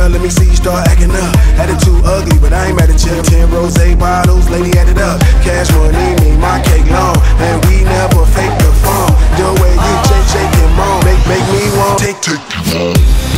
Girl, let me see you start acting up. Had it too ugly, but I ain't mad at you. Ten rose bottles, lady added up. Cash money, me, my cake long. And we never fake the phone. The way you shake, shake, and moan. Make, make me want. Take, take, take.